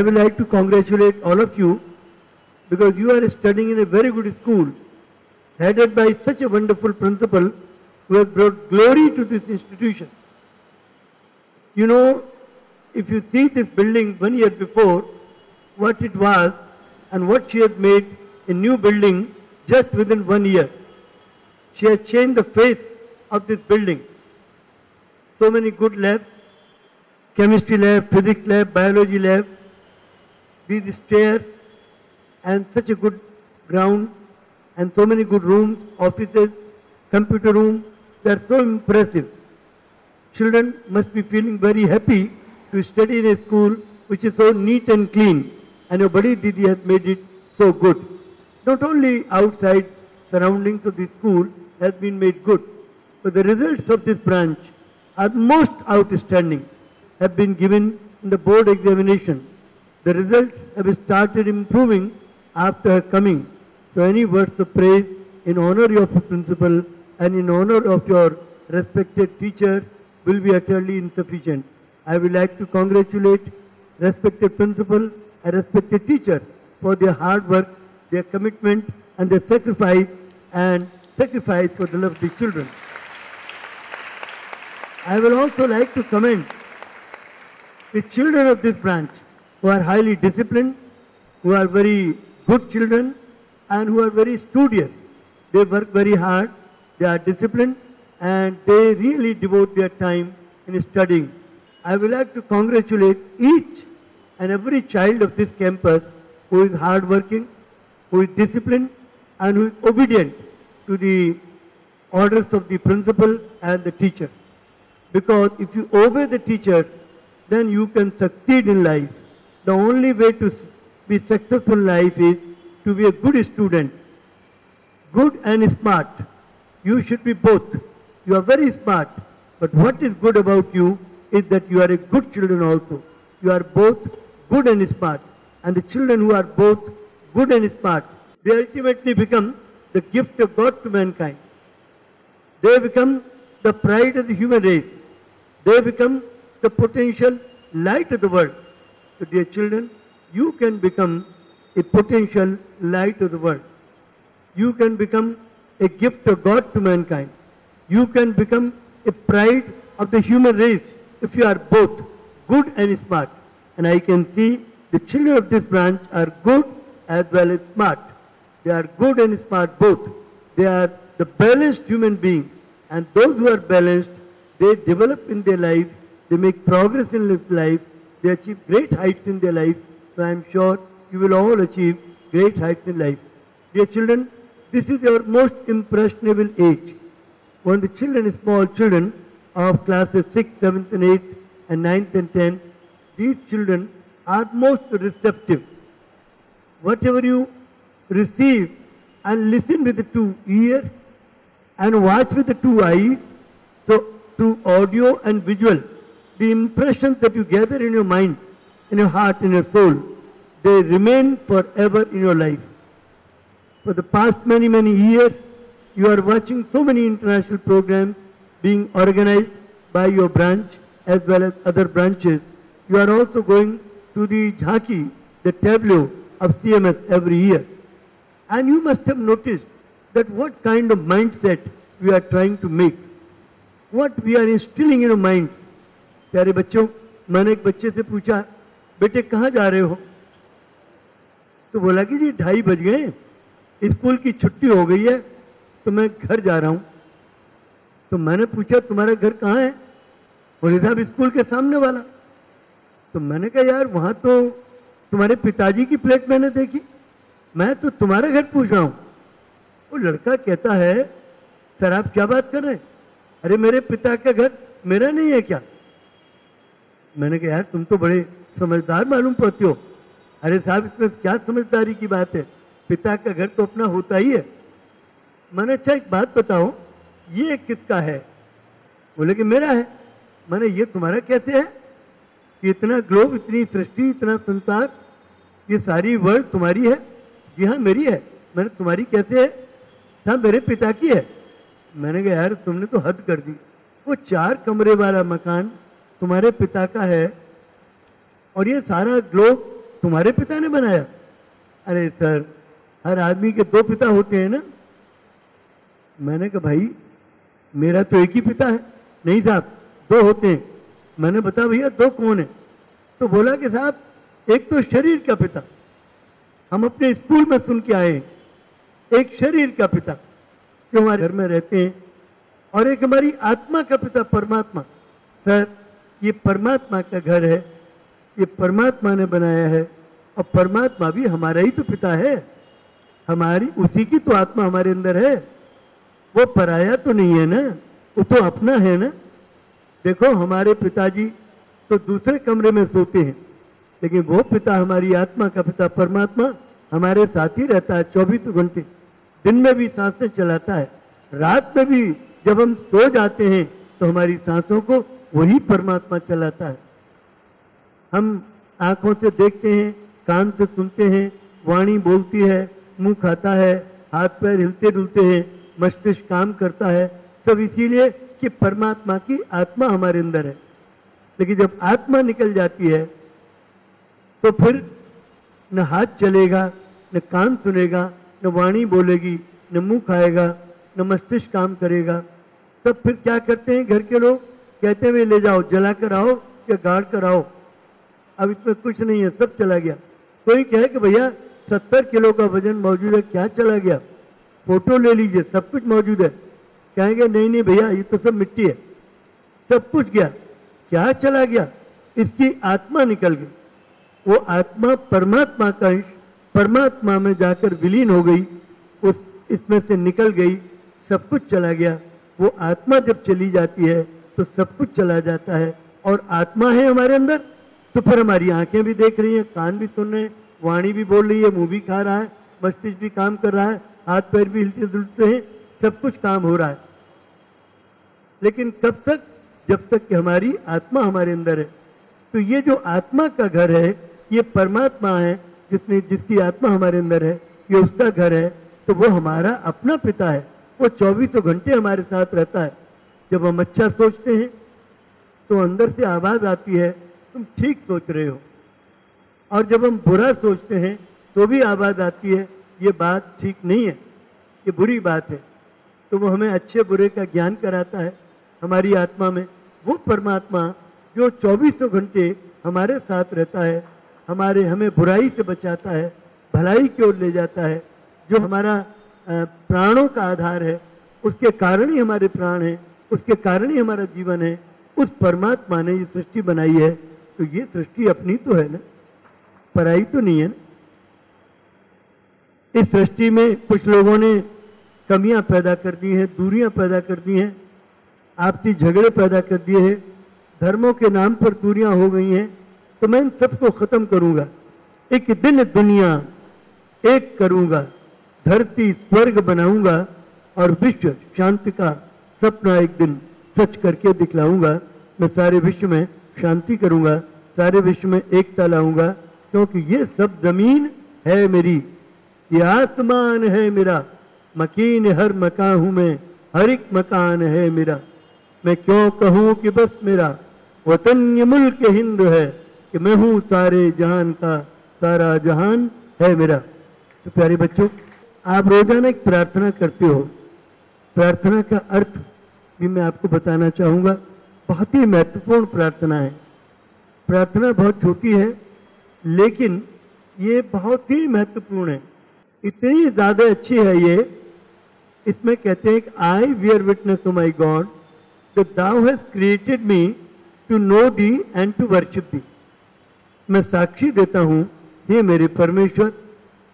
I would like to congratulate all of you because you are studying in a very good school headed by such a wonderful principal who has brought glory to this institution. You know, if you see this building one year before, what it was and what she has made a new building just within one year. She has changed the face of this building. So many good labs, chemistry lab, physics lab, biology lab, these stairs and such a good ground and so many good rooms, offices, computer room, they are so impressive. Children must be feeling very happy to study in a school which is so neat and clean and your Badi Didi has made it so good. Not only outside surroundings of the school has been made good, but the results of this branch are most outstanding, have been given in the board examination. The results have started improving after her coming. So any words of praise in honor of your principal and in honor of your respected teachers will be utterly insufficient. I would like to congratulate respected principal and respected teachers for their hard work, their commitment and their sacrifice and sacrifice for the love of the children. I will also like to commend the children of this branch who are highly disciplined, who are very good children and who are very studious. They work very hard, they are disciplined and they really devote their time in studying. I would like to congratulate each and every child of this campus who is hardworking, who is disciplined and who is obedient to the orders of the principal and the teacher. Because if you obey the teacher, then you can succeed in life. The only way to be successful in life is to be a good student, good and smart. You should be both. You are very smart, but what is good about you is that you are a good children also. You are both good and smart. And the children who are both good and smart, they ultimately become the gift of God to mankind. They become the pride of the human race. They become the potential light of the world. Dear children, you can become a potential light of the world. You can become a gift of God to mankind. You can become a pride of the human race if you are both good and smart. And I can see the children of this branch are good as well as smart. They are good and smart both. They are the balanced human being. And those who are balanced, they develop in their life, they make progress in life, they achieve great heights in their life. So I am sure you will all achieve great heights in life. Dear children, this is your most impressionable age. When the children, small children of classes 6th, 7th and 8th and 9th and 10th, these children are most receptive. Whatever you receive and listen with the two ears and watch with the two eyes, so through audio and visual, the impressions that you gather in your mind, in your heart, in your soul, they remain forever in your life. For the past many, many years, you are watching so many international programs being organized by your branch as well as other branches. You are also going to the Jhaki, the tableau of CMS every year. And you must have noticed that what kind of mindset we are trying to make. What we are instilling in your minds. प्यारे बच्चों, मैंने एक बच्चे से पूछा, बेटे, कहाँ जा रहे हो? तो बोला कि जी, ढाई बज गए, स्कूल की छुट्टी हो गई है तो मैं घर जा रहा हूँ। तो मैंने पूछा, तुम्हारा घर कहाँ है? बोले, साहब, स्कूल के सामने वाला। तो मैंने कहा, यार, वहाँ तो तुम्हारे पिताजी की प्लेट मैंने देखी। मैं तो तुम्हारा घर पूछ रहा हूँ। वो लड़का कहता है, सर, आप क्या बात कर रहे हैं? अरे, मेरे पिता का घर मेरा नहीं है क्या? मैंने कहा, यार, तुम तो बड़े समझदार मालूम पड़ते हो। अरे साहब, इसमें क्या समझदारी की बात है? पिता का घर तो अपना होता ही है। मैंने अच्छा एक बात बताओ, ये किसका है? बोले कि, मेरा है। मैंने, ये तुम्हारा कैसे है? कि इतना ग्लोब इतनी सृष्टि, इतना संसार, ये सारी वर्ल्ड तुम्हारी है? जी हाँ मेरी है। मैंने, तुम्हारी कैसे है? हाँ मेरे पिता की है। मैंने कहा, यार, तुमने तो हद कर दी। वो चार कमरे वाला मकान तुम्हारे पिता का है और ये सारा ग्लोब तुम्हारे पिता ने बनाया। अरे सर, हर आदमी के दो पिता होते हैं ना? मैंने कहा, भाई, मेरा तो एक ही पिता है। नहीं साहब, दो होते हैं। मैंने बता भैया, दो कौन है? तो बोला कि, साहब, एक तो शरीर का पिता। हम अपने स्कूल में सुन के आए एक शरीर का पिता, जो हमारे घर में रहते हैं। और एक हमारी आत्मा का पिता, परमात्मा। सर ये परमात्मा का घर है, ये परमात्मा ने बनाया है, और परमात्मा भी हमारा ही तो पिता है। हमारी, उसी की तो आत्मा हमारे अंदर है। वो पराया तो नहीं है ना? वो तो अपना है ना? देखो, हमारे पिताजी तो दूसरे कमरे में सोते हैं, लेकिन वो पिता हमारी आत्मा का पिता परमात्मा हमारे साथ ही रहता है चौबीस घंटे। दिन में भी साँसें चलाता है, रात में भी जब हम सो जाते हैं तो हमारी सांसों को वही परमात्मा चलाता है। हम आँखों से देखते हैं, कान से सुनते हैं, वाणी बोलती है, मुँह खाता है, हाथ पैर हिलते डुलते हैं, मस्तिष्क काम करता है, सब इसीलिए कि परमात्मा की आत्मा हमारे अंदर है। लेकिन जब आत्मा निकल जाती है तो फिर न हाथ चलेगा, न कान सुनेगा, न वाणी बोलेगी, न मुँह खाएगा, न मस्तिष्क काम करेगा। तब फिर क्या करते हैं घर के लोग? कहते हुए ले जाओ, जला कर आओ या गाड़ कर आओ अब इसमें कुछ नहीं है, सब चला गया। कोई कहे कि, भैया, सत्तर किलो का वज़न मौजूद है, क्या चला गया? फ़ोटो ले लीजिए, सब कुछ मौजूद है। कहेंगे, नहीं नहीं भैया, ये तो सब मिट्टी है। सब कुछ गया। क्या चला गया? इसकी आत्मा निकल गई। वो आत्मा परमात्मा का अंश, परमात्मा में जाकर विलीन हो गई, उस, इसमें से निकल गई, सब कुछ चला गया। वो आत्मा जब चली जाती है तो सब कुछ चला जाता है और आत्मा है हमारे अंदर। तो फिर हमारी आँखें भी देख रही हैं, कान भी सुन रहे हैं, वाणी भी बोल रही है, मुँह भी खा रहा है, मस्तिष्क भी काम कर रहा है, हाथ पैर भी हिलते जुलते हैं, सब कुछ काम हो रहा है। लेकिन कब तक? जब तक कि हमारी आत्मा हमारे अंदर है। तो ये जो आत्मा का घर है, ये परमात्मा है, जिसने, जिसकी आत्मा हमारे अंदर है, ये उसका घर है तो वो हमारा अपना पिता है। वो चौबीसों घंटे हमारे साथ रहता है। जब हम अच्छा सोचते हैं तो अंदर से आवाज़ आती है, तुम ठीक सोच रहे हो। और जब हम बुरा सोचते हैं तो भी आवाज़ आती है, ये बात ठीक नहीं है, ये बुरी बात है। तो वो हमें अच्छे बुरे का ज्ञान कराता है, हमारी आत्मा में। वो परमात्मा जो चौबीसों घंटे हमारे साथ रहता है, हमारे, हमें बुराई से बचाता है, भलाई की ओर ले जाता है, जो हमारा प्राणों का आधार है, उसके कारण ही हमारे प्राण हैं। उसके कारण ही हमारा जीवन है। उस परमात्मा ने ये सृष्टि बनाई है। तो ये सृष्टि अपनी तो है ना? पराई तो नहीं है ना? इस सृष्टि में कुछ लोगों ने कमियाँ पैदा कर दी हैं, दूरियाँ पैदा कर दी हैं, आपसी झगड़े पैदा कर दिए हैं, धर्मों के नाम पर दूरियाँ हो गई हैं। तो मैं इन सबको खत्म करूँगा। एक दिन दुनिया एक करूँगा। धरती स्वर्ग बनाऊँगा और विश्व शांति का सपना एक दिन सच करके दिखलाऊँगा। मैं सारे विश्व में शांति करूँगा, सारे विश्व में एकता लाऊँगा, क्योंकि ये सब ज़मीन है मेरी। ये आसमान है मेरा। मकीन हर मकान हूँ मैं, हर एक मकान है मेरा। मैं क्यों कहूँ कि बस मेरा वतन मुल्क हिंद है कि मैं हूँ सारे जहान का, सारा जहान है मेरा। तो प्यारे बच्चों, आप रोज़ाना एक प्रार्थना करते हो। प्रार्थना का अर्थ भी मैं आपको बताना चाहूँगा, बहुत ही महत्वपूर्ण प्रार्थना है। प्रार्थना बहुत छोटी है, लेकिन ये बहुत ही महत्वपूर्ण है। इतनी ज़्यादा अच्छी है ये, इसमें कहते हैं कि I bear witness to my God the thou has created me to know thee and to worship thee मैं साक्षी देता हूँ, हे मेरे परमेश्वर,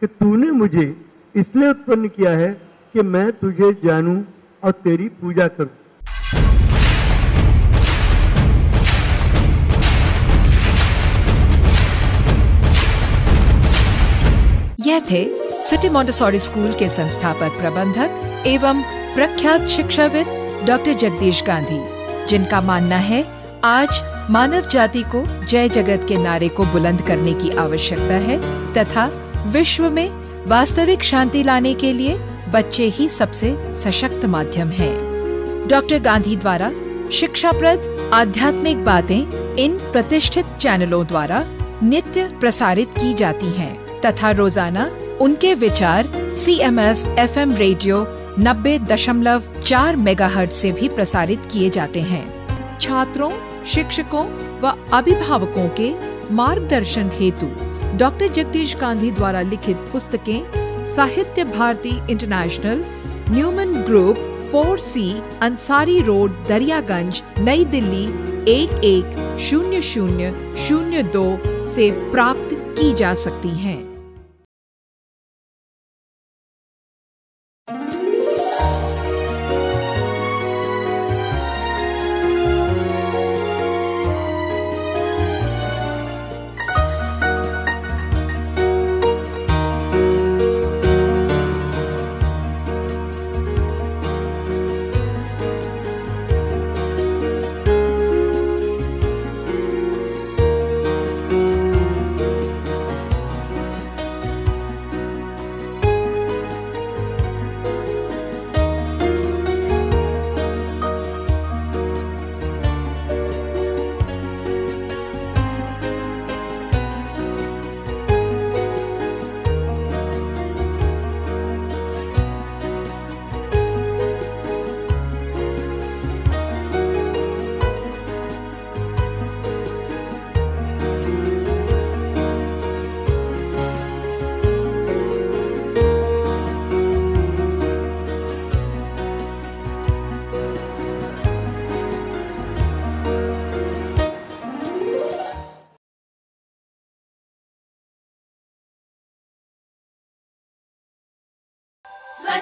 कि तूने मुझे इसलिए उत्पन्न किया है कि मैं तुझे जानूं और तेरी पूजा करूँ। यह थे, सिटी मॉन्टेसोरी स्कूल के संस्थापक प्रबंधक एवं प्रख्यात शिक्षाविद डॉक्टर जगदीश गांधी, जिनका मानना है, आज मानव जाति को जय जगत के नारे को बुलंद करने की आवश्यकता है, तथा विश्व में वास्तविक शांति लाने के लिए बच्चे ही सबसे सशक्त माध्यम हैं। डॉक्टर गांधी द्वारा शिक्षाप्रद आध्यात्मिक बातें इन प्रतिष्ठित चैनलों द्वारा नित्य प्रसारित की जाती हैं तथा रोज़ाना उनके विचार C M S F M radio नब्बे दशमलव चार मेगा हट से भी प्रसारित किए जाते हैं। छात्रों, शिक्षकों व अभिभावकों के मार्गदर्शन हेतु डॉक्टर जगदीश गांधी द्वारा लिखित पुस्तकें Sahitya Bharti international, Newman group, four C, Ansari road, Daryaganj, New Delhi, एक एक शून्य शून्य शून्य दो से प्राप्त की जा सकती हैं।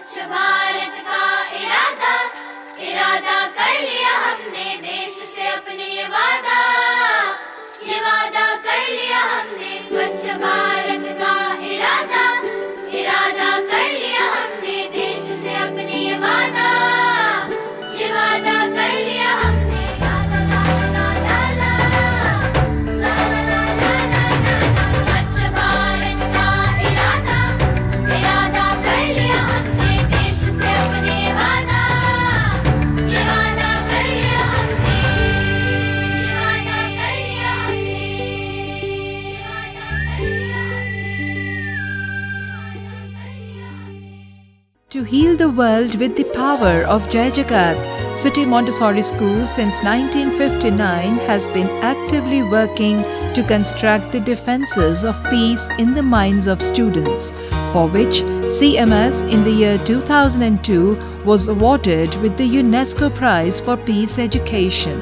स्वच्छ Bharat To heal the world with the power of Jai Jagat, City Montessori School since 1959 has been actively working to construct the defenses of peace in the minds of students, for which CMS in the year 2002 was awarded with the UNESCO Prize for Peace Education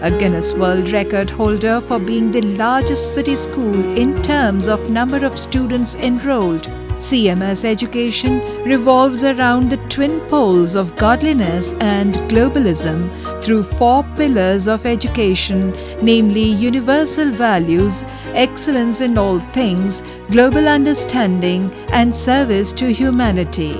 a Guinness World Record holder for being the largest city school in terms of number of students enrolled. CMS education revolves around the twin poles of godliness and globalism through four pillars of education, namely universal values, excellence in all things, global understanding, and service to humanity.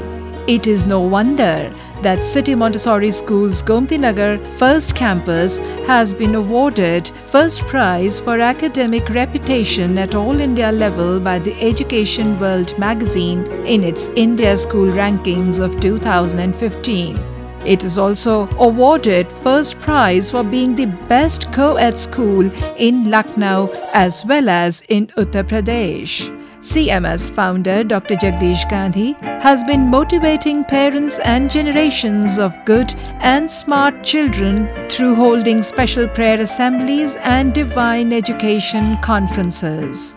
It is no wonder that City Montessori School's Gomti Nagar first campus has been awarded first prize for academic reputation at all India level by the Education World magazine in its India School rankings of 2015. It is also awarded first prize for being the best co-ed school in Lucknow as well as in Uttar Pradesh. CMS founder Dr. Jagdish Gandhi has been motivating parents and generations of good and smart children through holding special prayer assemblies and divine education conferences.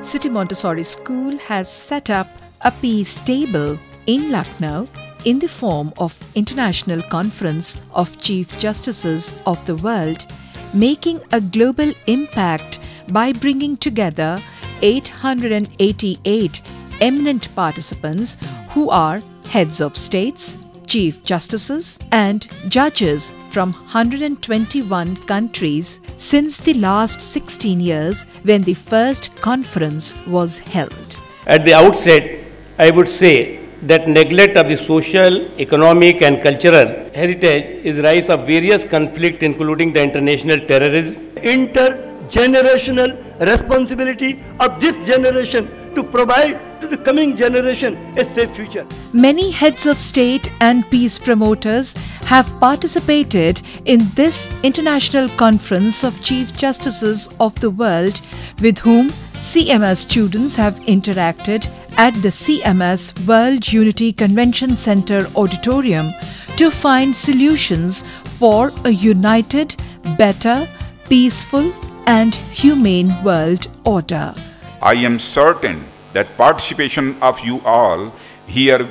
City Montessori School has set up a peace table in Lucknow in the form of International Conference of Chief Justices of the World, making a global impact by bringing together 888 eminent participants who are heads of states, chief justices, and judges from 121 countries since the last 16 years when the first conference was held. At the outset, I would say that neglect of the social, economic and cultural heritage is rise of various conflict including the international terrorism, intergenerational responsibility of this generation to provide to the coming generation a safe future. Many heads of state and peace promoters have participated in this international conference of chief justices of the world with whom CMS students have interacted at the CMS World Unity Convention Center auditorium to find solutions for a united, better, peaceful, and humane world order. I am certain that participation of you all here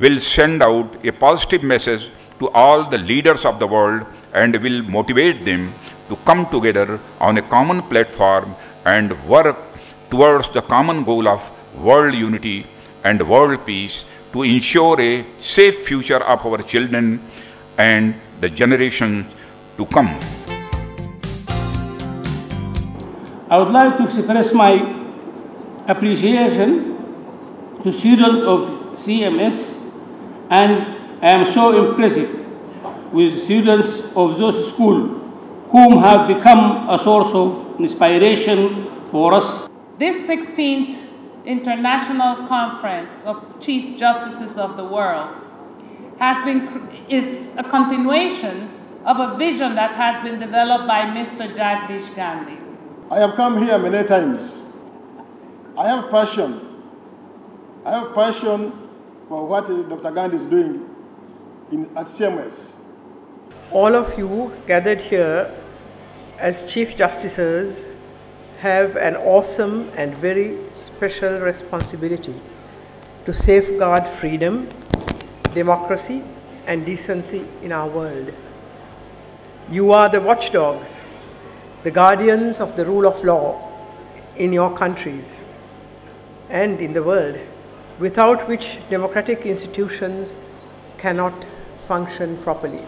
will send out a positive message to all the leaders of the world and will motivate them to come together on a common platform and work towards the common goal of world unity and world peace to ensure a safe future of our children and the generations to come. I would like to express my appreciation to students of CMS and I am so impressive with students of those schools whom have become a source of inspiration for us. This 16th International Conference of Chief Justices of the World has been, is a continuation of a vision that has been developed by Mr. Jagdish Gandhi. I have come here many times. I have passion. I have passion for what Dr. Gandhi is doing in, at CMS. All of you gathered here as Chief Justices have an awesome and very special responsibility to safeguard freedom, democracy, and decency in our world. You are the watchdogs, the guardians of the rule of law in your countries and in the world, without which democratic institutions cannot function properly.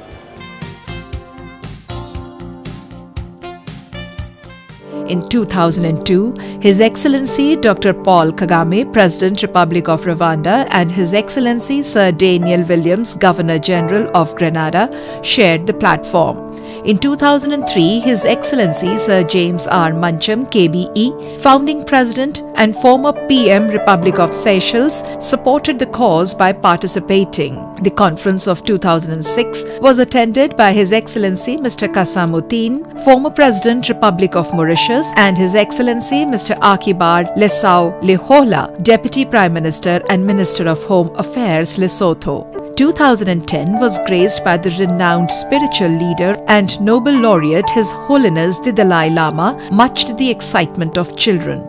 In 2002, His Excellency Dr. Paul Kagame, President Republic of Rwanda, and His Excellency Sir Daniel Williams, Governor General of Grenada, shared the platform. In 2003, His Excellency Sir James R. Mancham, KBE, founding president and former PM Republic of Seychelles, supported the cause by participating. The conference of 2006 was attended by His Excellency Mr. Cassam Uteem, former President Republic of Mauritius, and His Excellency Mr. Archibald Lesao Lehohla, Deputy Prime Minister and Minister of Home Affairs, Lesotho. 2010 was graced by the renowned spiritual leader and Nobel laureate His Holiness the Dalai Lama, much to the excitement of children.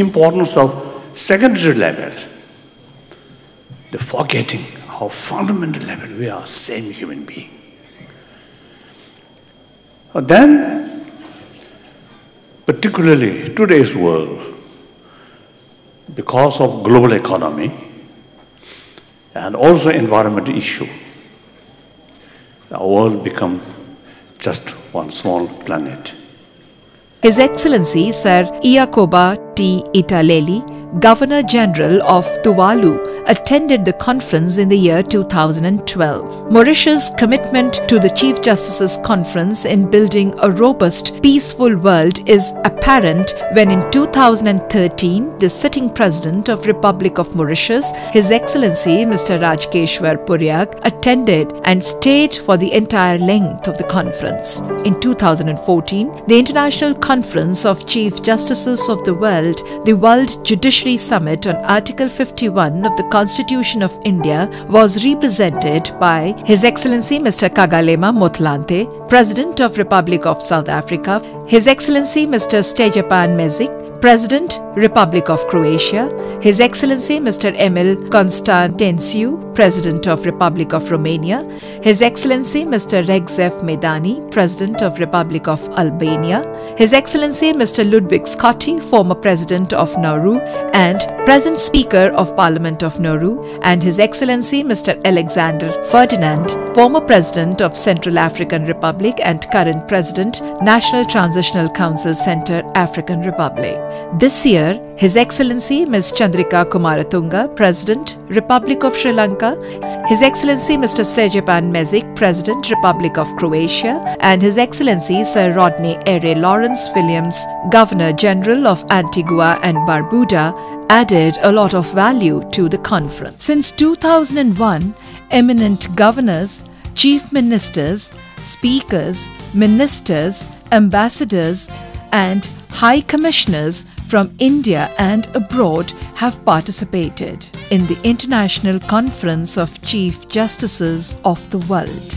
Importance of secondary level, the forgetting how fundamental level we are same human being. Then, particularly today's world, because of global economy and also environmental issue, our world become just one small planet. His Excellency Sir Iakoba T. Italeli, Governor General of Tuvalu, attended the conference in the year 2012. Mauritius' commitment to the Chief Justice's conference in building a robust, peaceful world is apparent when in 2013 the sitting president of Republic of Mauritius, His Excellency Mr. Rajkeswur Purryag, attended and stayed for the entire length of the conference. In 2014, the International Conference of Chief Justices of the World, the World Summit on Article 51 of the Constitution of India was represented by His Excellency Mr. Kgalema Motlanthe, President of Republic of South Africa, His Excellency Mr. Stjepan Mesić, President, Republic of Croatia, His Excellency Mr. Emil Constantinescu, President of Republic of Romania, His Excellency Mr. Rexhep Meidani, President of Republic of Albania, His Excellency Mr. Ludwig Scotty, former President of Nauru and present Speaker of Parliament of Nauru, and His Excellency Mr. Alexander Ferdinand, former President of Central African Republic and current President, National Transitional Council Center, African Republic. This year, His Excellency Ms. Chandrika Kumaratunga, President, Republic of Sri Lanka, His Excellency Mr. Stjepan Mesić, President, Republic of Croatia, and His Excellency Sir Rodney Errey Lawrence Williams, Governor General of Antigua and Barbuda, added a lot of value to the conference. Since 2001, eminent governors, chief ministers, speakers, ministers, ambassadors, and high commissioners from India and abroad have participated in the International Conference of Chief Justices of the World.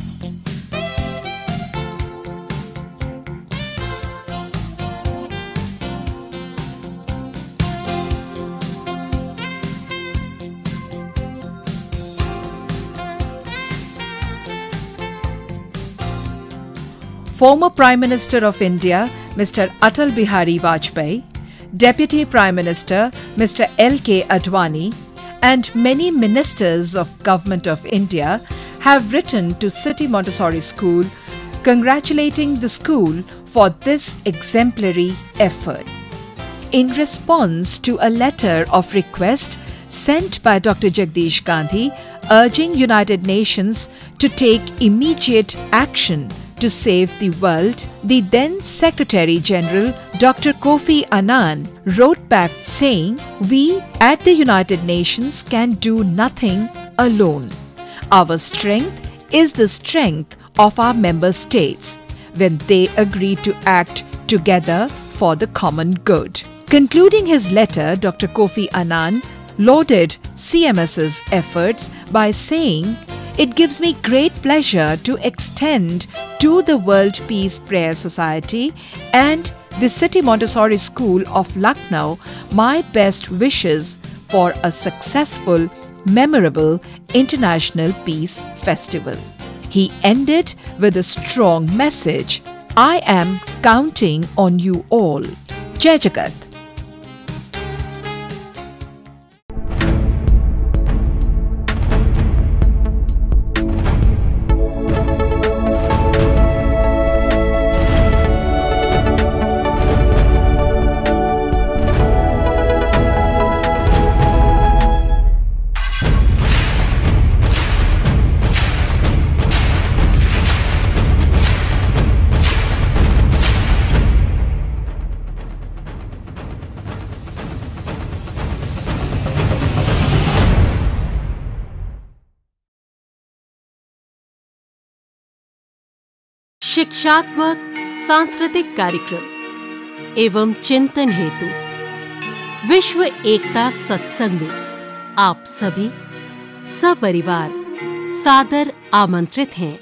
Former Prime Minister of India, Mr. Atal Bihari Vajpayee, Deputy Prime Minister Mr. L.K. Advani, and many ministers of Government of India have written to City Montessori School congratulating the school for this exemplary effort. In response to a letter of request sent by Dr. Jagdish Gandhi urging United Nations to take immediate action to save the world, the then Secretary General Dr. Kofi Annan wrote back saying, We at the United Nations can do nothing alone. Our strength is the strength of our member states when they agree to act together for the common good. Concluding his letter, Dr. Kofi Annan lauded CMS's efforts by saying, It gives me great pleasure to extend to the World Peace Prayer Society and the City Montessori School of Lucknow my best wishes for a successful, memorable International Peace Festival. He ended with a strong message I am counting on you all. Jai Jagat. शिक्षात्मक, सांस्कृतिक कार्यक्रम एवं चिंतन हेतु विश्व एकता सत्संग में आप सभी, सपरिवार, सादर आमंत्रित हैं।